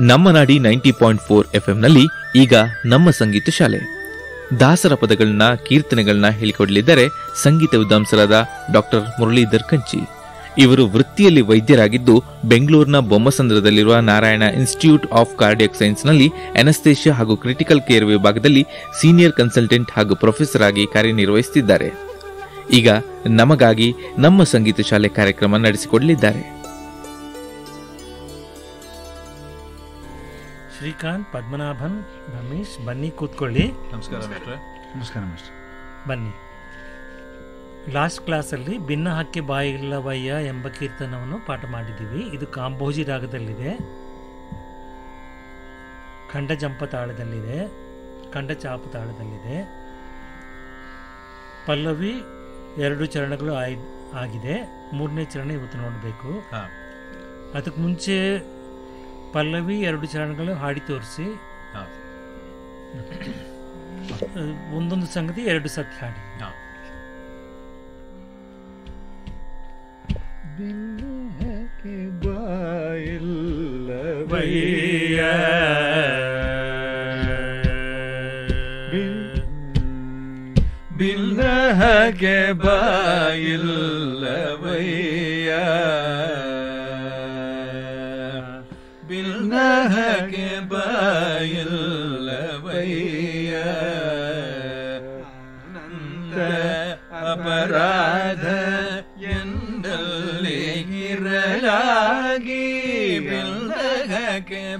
ನಮ್ಮ ನಾಡಿ ninety point four ಎಫ್ಎಂನಲ್ಲಿ ಈಗ ನಮ್ಮ ಸಂಗೀತ ಶಾಲೆ. ದಾಸರ ಪದಗಳನ್ನ, ಕೀರ್ತನೆಗಳನ್ನ ಹೇಳಿಕೊಡಲಿದ್ದಾರೆ ಸಂಗೀತ ವಿದ್ವಾಂಸರಾದ ಡಾಕ್ಟರ್ ಮುರಳೀಧರ್ ಕಂಚಿ. ಇವರು ವೃತ್ತಿಯಲ್ಲಿ ವೈದ್ಯರಾಗಿದ್ದು ಬೆಂಗಳೂರಿನ ಬೊಮ್ಮಸಂದ್ರದಲ್ಲಿರುವ ನಾರಾಯಣ ಇನ್ಸ್ಟಿಟ್ಯೂಟ್ ಆಫ್ ಕಾರ್ಡಿಯಕ್ ಸೈನ್ಸ್ನಲ್ಲಿ ಅನಸ್ತೇಷಿಯಾ ಹಾಗೂ ಕ್ರಿಟಿಕಲ್ ಕೇರ್ ವಿಭಾಗದಲ್ಲಿ ಸೀನಿಯರ್ ಕನ್ಸಲ್ಟೆಂಟ್ ಹಾಗೂ ಪ್ರೊಫೆಸರ್ ಆಗಿ ಕಾರ್ಯನಿರ್ವಹಿಸುತ್ತಿದ್ದಾರೆ. ಈಗ ನಮಗಾಗಿ ನಮ್ಮ ಸಂಗೀತ ಶಾಲೆ ಕಾರ್ಯಕ್ರಮ ನಡೆಸಿಕೊಡಲಿದ್ದಾರೆ. ಶ್ರೀಕಾಂತ್ ಪದ್ಮನಾಭನ್ ರಮೇಶ್ ಬನ್ನಿ ಕೂತ್ಕೊಳ್ಳಿ. ನಮಸ್ಕಾರ ಡಾಕ್ಟ್ರೆ ನಮಸ್ಕಾರ ಮಾಸ್ಟರ್. ಬನ್ನಿ. ಲಾಸ್ಟ್ ಕ್ಲಾಸಲ್ಲಿ ಭಿನ್ನ ಹಕ್ಕಿ ಬಾಯಿಲ್ಲವಯ್ಯ ಎಂಬ ಕೀರ್ತನವನ್ನು ಪಾಠ ಮಾಡಿದ್ದೀವಿ. ಇದು ಕಾಂಬೋಜಿ ರಾಗದಲ್ಲಿದೆ. ಖಂಡ ಜಂಪ ತಾಳದಲ್ಲಿದೆ. ಖಂಡ ಚಾಪ ತಾಳದಲ್ಲಿದೆ. ಪಲ್ಲವಿ ಎರಡು ಚರಣಗಳು ಆಯ್ ಆಗಿದೆ. ಮೂರನೇ ಚರಣ ಇವತ್ತು ನೋಡಬೇಕು. ಹಾ. ಅದಕ್ಕೆ ಮುಂಚೆ ಪಲ್ಲವಿ ಎರಡು ಚರಣಗಳು ಹಾಡಿ ತೋರಿಸಿ ಹಾ. ಒಂದೊಂದು ಸಂಗತಿ ಎರಡು ಸತಿ ಹಾಡಿ ಹಾ. ಬಿಲ್ಲಹಗೆ ಬಾಯಿಲ್ಲವಯ್ಯ ಬಿಲ್ಲಹಗೆ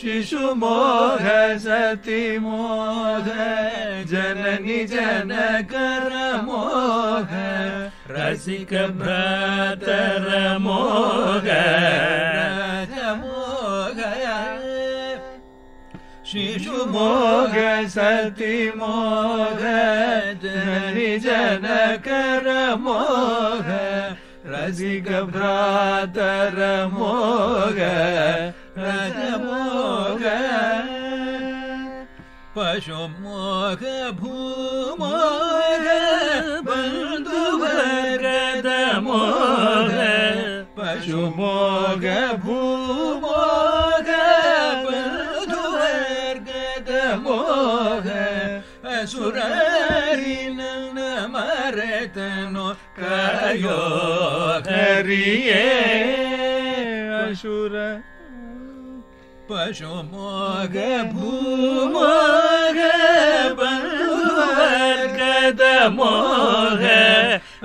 शिशु सति जननी जननि कर् मोग रसि क्रामोग शिशु मोग शक्ति मोग जननी जन कर् मोग रसि क्रामोग ಪಶು ಮೋಗ ಭೂಮೋಗ ಬಂಧು ವರ್ಗದ ಮೋಗ ಪಶು ಮೋಗ ಭೂಮೋಗ ಬಂಧು ವರ್ಗದ ಮೋಗ ಅಸುರಾರಿ ನನ್ನ ಮರೆತನು ಕಾಯೋ ಹರಿಯೇ ಅಸುರ ಪಶು ಮೋಗ ಭೂಮೋಗ ವರ್ಗದ ಮೋಗ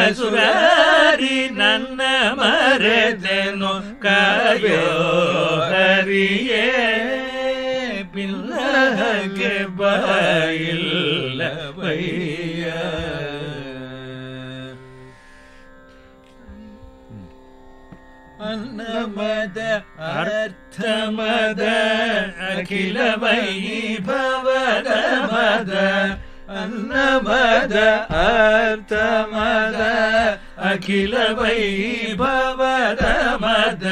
ಅಸುರಾರಿ ನನ್ನ ಮರೆತೆನು ಕಾಯೋ ಹರಿಯೇ ಪಿಲ್ಲಗೆ ಬಾಯಿಲ್ಲ ಬಯ್ಯ ಅನ್ನಮದ ಅರ್ಥಮದ ಅಖಿಲ ವೈಭವದ ಮದ ಅನ್ನಮದ ಅರ್ಥಮದ ಅಖಿಲ ವೈಭವದ ಮದ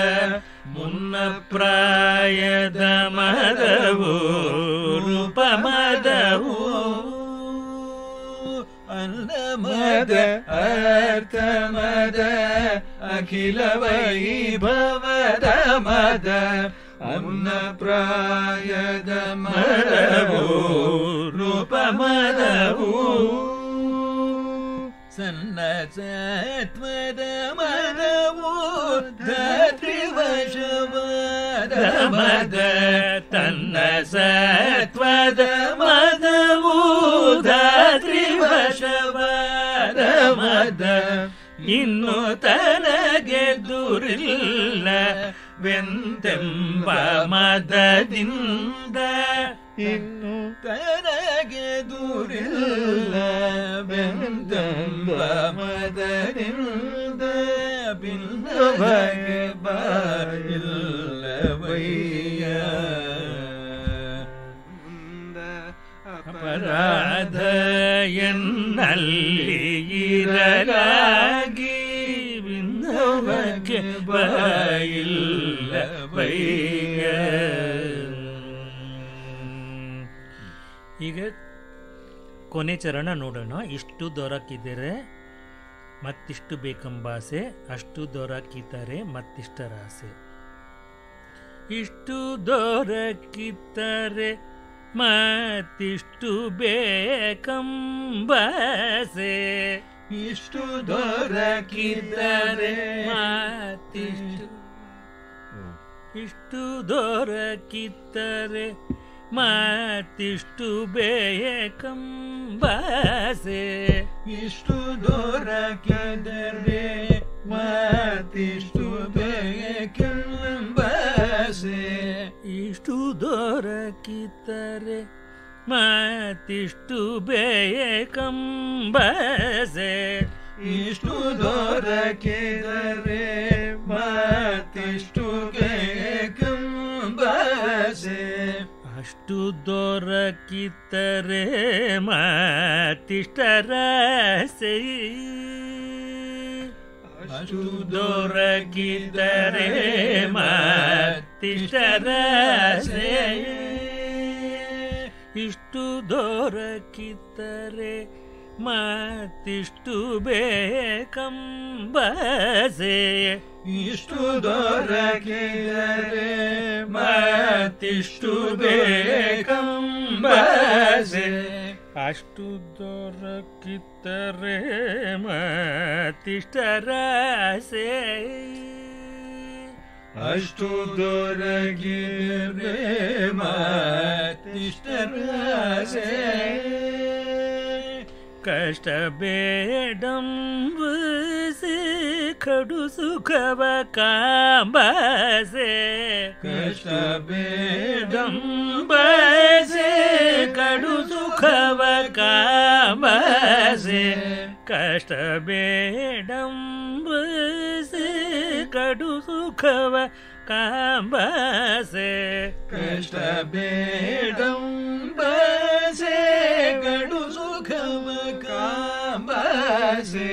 ಮುನ್ನ ಪ್ರಾಯದ ಮದವು ರೂಪ ಮದವು ಅನ್ನಮದ ಅರ್ಥಮದ अखिल वै भवद मद अप्रायदमरवो रूप सत्वद मनवो ध्रिवश मद तन्न सत्वद मनवो ध्रिवशमरमद ಇನ್ನು ತನಗೆ ದುರಿಲ್ಲ ವೆಂತೆಂಬ ಮದದಿಂದ. ಇನ್ನು ತನಗೆ ದೂರಿಲ್ಲ ಬೆಂದಂಬ ಮದರಿಂದ ಬಾರಿಲ್ಲ ಬಾಯಿಲ್ಲವಯ್ಯ. ಅಪರಾಧ ಎನ್ನಲ್ಲಿ ಇರಲಾಗಿ ಈಗ ಕೊನೆ ಚರಣ ನೋಡೋಣ. ಇಷ್ಟು ದೊರಕಿದರೆ ಮತ್ತಿಷ್ಟು ಬೇಕೆಂಬಾಸೆ ಅಷ್ಟು ದೊರಕಿದರೆ ಮತ್ತಿಷ್ಟರಾಸೆ ಇಷ್ಟು ದೊರಕಿದರೆ ಮತ್ತಿಷ್ಟು ಬೇಕಂಬಾಸೆ ಇಷ್ಟು ದೊರಕಿದರೆ ಮತ್ತಿಷ್ಟು ಇಷ್ಟು ದೊರಕಿದ್ದರೆ ಮತ್ತಿಷ್ಟು ಬೇಕಂಬಾಸೆ ಇಷ್ಟು ದೊರಕಿದರೆ ಮತ್ತಿಷ್ಟು ಬೇಕೆಂಬಾಸೆ ಇಷ್ಟು ದೊರಕಿದ್ದರೆ ಮತ್ತಿಷ್ಟು ಬೇಕಂಬಾಸೆ ಇಷ್ಟು ದೊರಕಿದರೆ ಅಷ್ಟು ದೊರಕಿದ್ದರೆ ಮತ್ತಿಷ್ಟರಸೆ ಅಷ್ಟು ದೊರಕಿದರೆ ಮತ್ತಿಷ್ಟರಸೆ ಇಷ್ಟು ದೊರಕಿದ್ದರೆ ಮತ್ತಿಷ್ಟು ಬೇಕಂಬಸೆ ಇಷ್ಟು ದೊರಕಿದರೆ ಮತ್ತಿಷ್ಟು ಬೇಕಂಬಾಸೆ ಅಷ್ಟು ದೊರಕಿದ್ದರೆ ಮತ್ತಿಷ್ಟರಸೆ ಅಷ್ಟು ದೊರಕಿದರೆ ಮತ್ತಿಷ್ಟರಾಸೆ कष्ट बेडम से खडु सुखव काम्ब से। कष्टबेडम्ब से खडु सुखव काम्ब से। बेडम से खडु सुखव काम्ब से। कष्ट बेडम ദേസി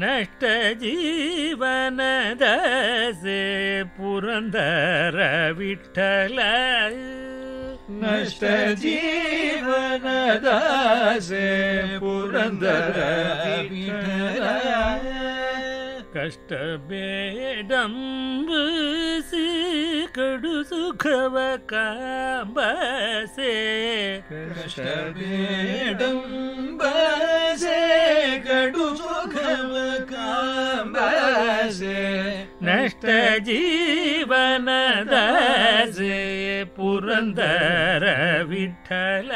നഷ്ടജീവന ദേസി പുരന്തര വിട്ടല നഷ്ടജീവന ദാസേ പുരന്തര വിട്ടല ಕಷ್ಟ ಬೇಡಂಬಸಿ ಕಡು ಸುಖವ ಕಾಂಬಸೆ ಕಷ್ಟ ಬೇಡಂಬಸೆ ಗಡು ಸುಖವ ಕಾಂಬಸೆ ನಷ್ಟ ಜೀವನದಸೆ ಪುರಂದರ ವಿಠಲ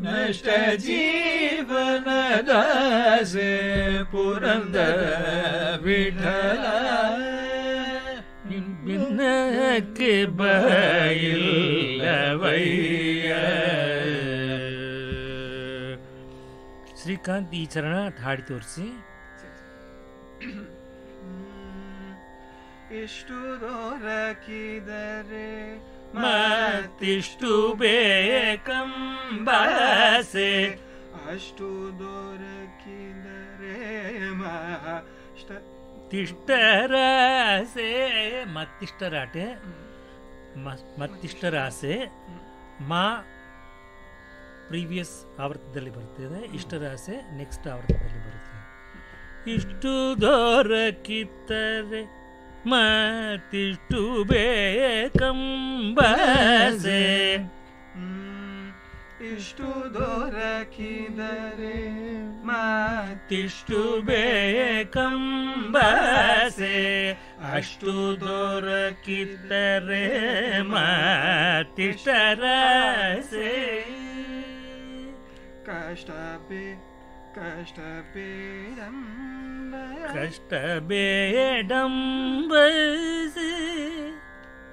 ನಷ್ಟ ಜೀವನದಾಸೆ ಪುರಂದರ ವಿಠಲ ಭಿನ್ನಕ್ಕೆ ಬಯಿಲ್ಲವಯ್ಯ ಶ್ರೀಕಾಂತ್ ಈ ಚರಣ ಹಾಡಿ ತೋರಿಸಿ ಇಷ್ಟು ದೊರಕಿದರೆ ಮತ್ತಿಷ್ಟು ಬೇಕಂಬಾಸೆ ಅಷ್ಟು ದೊರಕಿದರೆ ಮಾಷ್ಟ ತಿಷ್ಟರಾಸೆ ಮತ್ತಿಷ್ಟರಾಟೆ ಮ- ಮತ್ತಿಷ್ಟರಾಸೆ ಮಾ ಪ್ರೀವಿಯಸ್ ಆವರ್ತದಲ್ಲಿ ಬರ್ತದೆ ಇಷ್ಟರಾಸೆ ನೆಕ್ಸ್ಟ್ ಆವರ್ತದಲ್ಲಿ ಬರುತ್ತೆ ಇಷ್ಟು ದೊರಕಿತ್ತರೆ ಮತ್ತಿಷ್ಟು ಬೇಕಂಬಾಸೆ ಹ್ಮ್. ಇಷ್ಟು ದೊರಕಿದರೆ ಮಾತಿಷ್ಟು ತಿಷ್ಟು ಬೇಕಂಬಾಸೆ ಅಷ್ಟು ದೊರಕಿದ್ದರೆ ಮಾತಿಷ್ಟರಾಸೆ ಕಷ್ಟ ಬೇ ಕಷ್ಟ ಬೇಡಂಬ ಕಷ್ಟ ಬೇಡಂಬಸೆ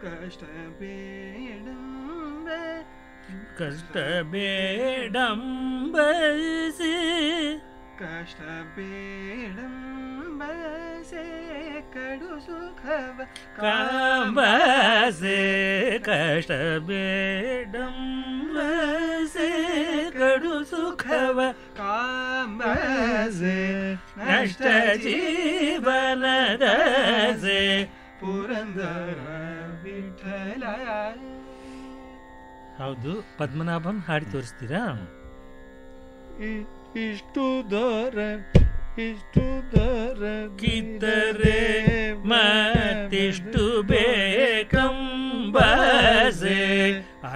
ಕಷ್ಟ ಬೇಡಂಬ कष्ट बेडम् बष्ट बेडम् बडु कां काम्बसे कष्ट बेडम् कडु सुखव काम कष्ट जी बसे पूरन्दर ಹೌದು ಪದ್ಮನಾಭಂ ಹಾಡಿ ತೋರಿಸ್ತೀರಾ? ಇಷ್ಟು ದೂರ ಇಷ್ಟು ದೂರ ಕಿದ್ದರೆ ಮತ್ತಿಷ್ಟು ಬೇಕಂಬಾಸೆ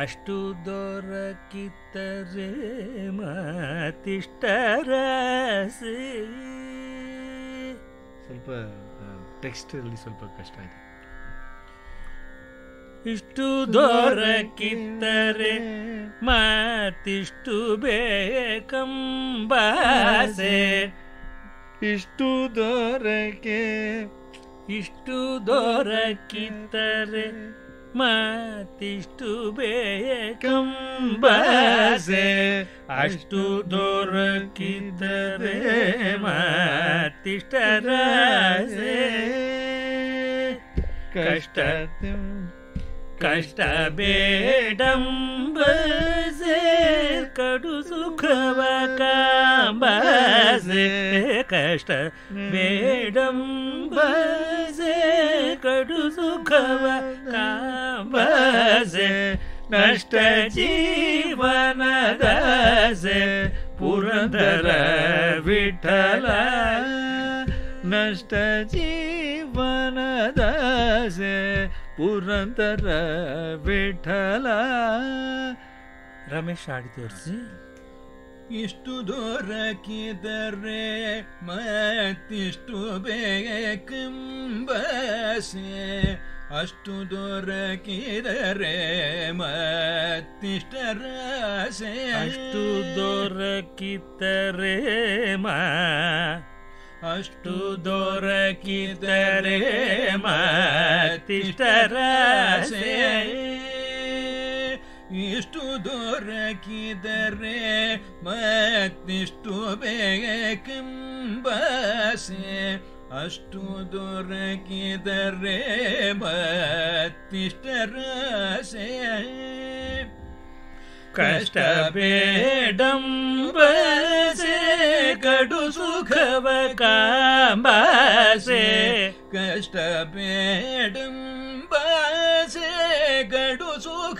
ಅಷ್ಟು ದೊರಕಿತ್ತರೆ ಮತ್ತಿಷ್ಟರ ಸ್ವಲ್ಪ ಟೆಕ್ಸ್ಟಲ್ಲಿ ಸ್ವಲ್ಪ ಕಷ್ಟ ಇದೆ. ಇಷ್ಟು ದೊರಕಿತ್ತರೆ ಮತ್ತಿಷ್ಟು ಬೇಕಂಬಾಸೆ ಇಷ್ಟು ದೂರಕ್ಕೆ ಇಷ್ಟು ದೊರಕಿತ್ತರೆ ಮತ್ತಿಷ್ಟು ಬೇಕಂಬಾಸೆ ಅಷ್ಟು ದೊರಕಿದರೆ ಮತ್ತಿಷ್ಟರಸೆ ಕಷ್ಟ ಕಷ್ಟ ಬೇಡಂಬಸೆ ಕಡು ಸುಖವ ಕಾಂಬಸೆ ಕಷ್ಟ ಬೇಡಂಬಸೆ ಕಡು ಸುಖವ ಕಾಂಬಸೆ ನಷ್ಟ ಜೀವನದಾಸೆ ಪುರಂದರ ವಿಠಲ ನಷ್ಟ ಜೀವನದಾಸೆ ಪುರಂದರ ವಿಠಲ. ರಮೇಶ್ ಹಾಡಿ ತೋರಿಸಿ ಇಷ್ಟು ದೊರಕಿದರೆ ಮತ್ತಿಷ್ಟು ಬೇಕೆಂಬಸೆ. ಅಷ್ಟು ದೊರಕಿದರೆ ಮತ್ತಿಷ್ಟರಸೆ. ಅಷ್ಟು ದೊರಕಿದರೆ ಮಾ ಅಷ್ಟು ದೊರಕಿದರೆ ಮತ್ತಿಷ್ಟರಸೆ ಇಷ್ಟು ದೊರಕಿದರೆ ಮತ್ತಿಷ್ಟು ಬೇಕೆಂಬಸೆ ಅಷ್ಟು ದೊರಕಿದರೆ ಮತ್ತಿಷ್ಟರಸೆ कष्ट भेडम से। कडु सुख बसे कष्ट भेडम से। कडुसुखव सुख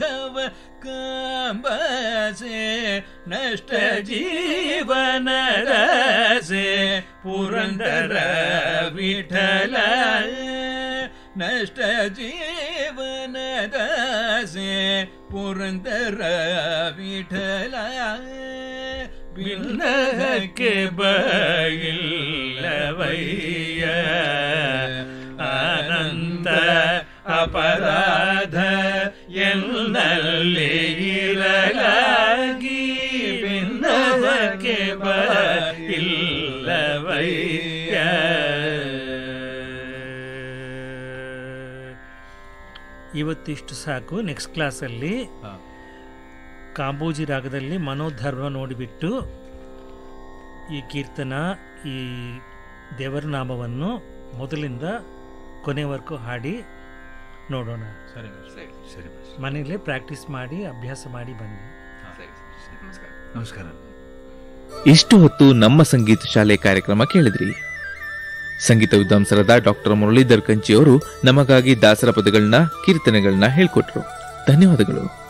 कष्टपेडम्बसे नष्ट जीवन नष्टजीवनरसे पुरंदर विठल से புரந்தர விடல பின்னக்கு பயில்லவைய அனந்த அபராத என்னல்லே இரலாகி பின்னக்கு பயில்லவைய ಇವತ್ತಿಷ್ಟು ಸಾಕು ನೆಕ್ಸ್ಟ್ ಕ್ಲಾಸಲ್ಲಿ ಕಾಂಬೋಜಿ ರಾಗದಲ್ಲಿ ಮನೋಧರ್ಮ ನೋಡಿಬಿಟ್ಟು ಈ ಕೀರ್ತನ ಈ ದೇವರ ನಾಮವನ್ನು ಮೊದಲಿಂದ ಕೊನೆವರೆಗೂ ಹಾಡಿ ನೋಡೋಣ. ಸರಿ ಸರಿ. ಮನೆಯಲ್ಲೇ ಪ್ರಾಕ್ಟೀಸ್ ಮಾಡಿ ಅಭ್ಯಾಸ ಮಾಡಿ ಬನ್ನಿ. ನಮಸ್ಕಾರ. ಇಷ್ಟು ಹೊತ್ತು ನಮ್ಮ ಸಂಗೀತ ಶಾಲೆ ಕಾರ್ಯಕ್ರಮ ಕೇಳಿದ್ರಿ? ಸಂಗೀತ ವಿದ್ವಾಂಸರಾದ ಡಾಕ್ಟರ್ ಮುರಳೀಧರ್ ಕಂಚಿ ಅವರು ನಮಗಾಗಿ ದಾಸರ ಪದಗಳನ್ನ ಕೀರ್ತನೆಗಳನ್ನ ಹೇಳ್ಕೊಟ್ರು. ಧನ್ಯವಾದಗಳು.